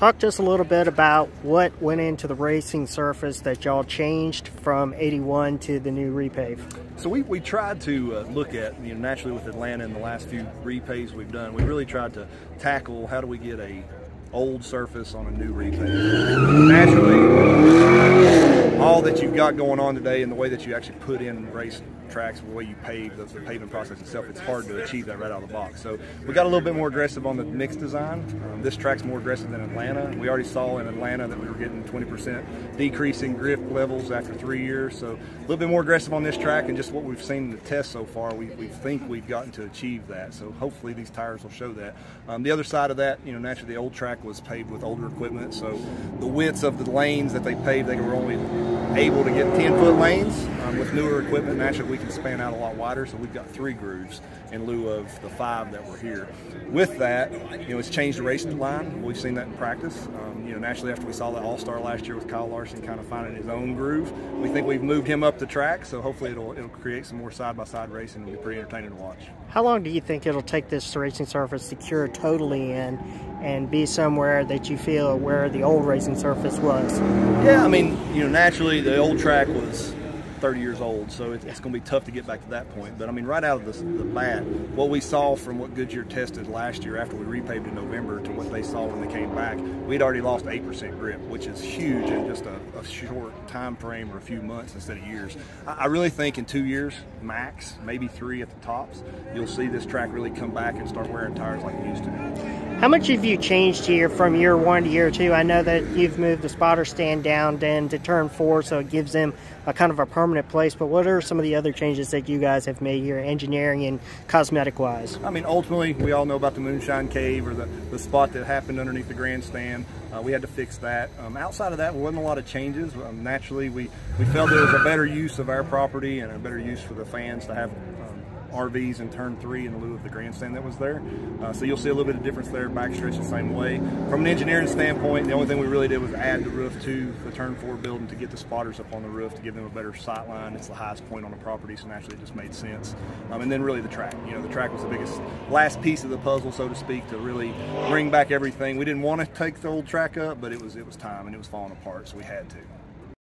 Talk to us a little bit about what went into the racing surface that y'all changed from 81 to the new repave. So we, we tried to uh, look at, you know, naturally with Atlanta in the last few repaves we've done, we really tried to tackle how do we get a old surface on a new repave. Naturally, all that you've got going on today and the way that you actually put in race tracks, the way you pave, the, the pavement process itself, it's hard to achieve that right out of the box. So we got a little bit more aggressive on the mix design. Um, this track's more aggressive than Atlanta. We already saw in Atlanta that we were getting 20% decrease in grip levels after three years. So a little bit more aggressive on this track and just what we've seen in the test so far, we, we think we've gotten to achieve that. So hopefully these tires will show that. Um, the other side of that, you know, naturally the old track was paved with older equipment. So the widths of the lanes that they paved, they were only able to get 10 foot lanes. Um, with newer equipment, naturally we can span out a lot wider, so we've got three grooves in lieu of the five that were here. With that, you know, it's changed the racing line. We've seen that in practice. Um, you know, naturally after we saw the All-Star last year with Kyle Larson kind of finding his own groove, we think we've moved him up the track, so hopefully it'll, it'll create some more side-by-side racing and be pretty entertaining to watch. How long do you think it'll take this racing surface to cure totally in and be somewhere that you feel where the old racing surface was? Yeah, I mean, you know, naturally the old track was 30 years old, so it's, it's going to be tough to get back to that point. But I mean, right out of the, the bat, what we saw from what Goodyear tested last year after we repaved in November to what they saw when they came back, we'd already lost 8% grip, which is huge in just a, a, short time frame or a few months instead of years. I, I really think in two years, max, maybe three at the tops, you'll see this track really come back and start wearing tires like it used to. How much have you changed here from year one to year two? I know that you've moved the spotter stand down then to turn four, so it gives them a kind of a permanent place. But what are some of the other changes that you guys have made here, engineering and cosmetic wise? I mean, ultimately, we all know about the Moonshine Cave or the, the spot that happened underneath the grandstand. Uh, we had to fix that. Um, outside of that, wasn't a lot of changes. Um, naturally, we, we felt there was a better use of our property and a better use for the fans to have RVs in turn three in lieu of the grandstand that was there. Uh, so you'll see a little bit of difference there, backstretch the same way. From an engineering standpoint, the only thing we really did was add the roof to the turn four building to get the spotters up on the roof to give them a better sight line. It's the highest point on the property, so naturally it just made sense. Um, and then really the track. You know, the track was the biggest, last piece of the puzzle, so to speak, to really bring back everything. We didn't want to take the old track up, but it was it was time and it was falling apart, so we had to.